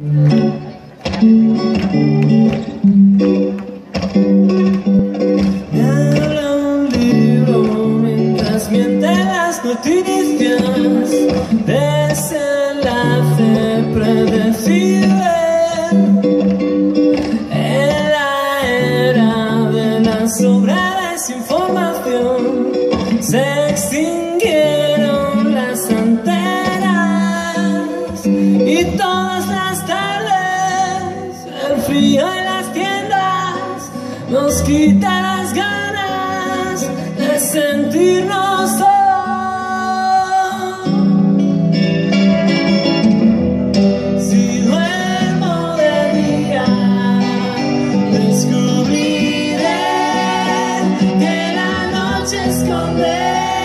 un libro mientras miente las noticias Desenlace predecible. En la era de la sobredesinformación Se extinguieron las antenas Y todas las frío en las tiendas Nos quita las ganas De sentirnos solos Si duermo de día, descubriré que la noche esconde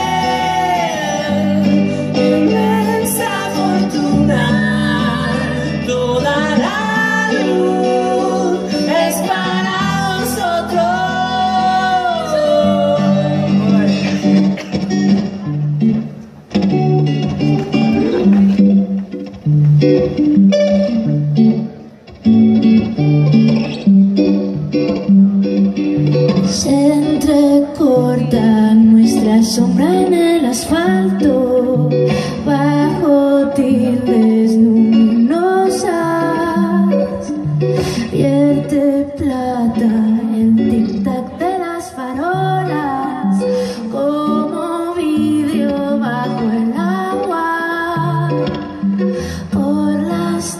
Se entrecorta nuestra sombra en el asfalto Bajo tildes luminosas. Vierte plata el tic-tac de las farolas Como vídeo bajo el agua. Por las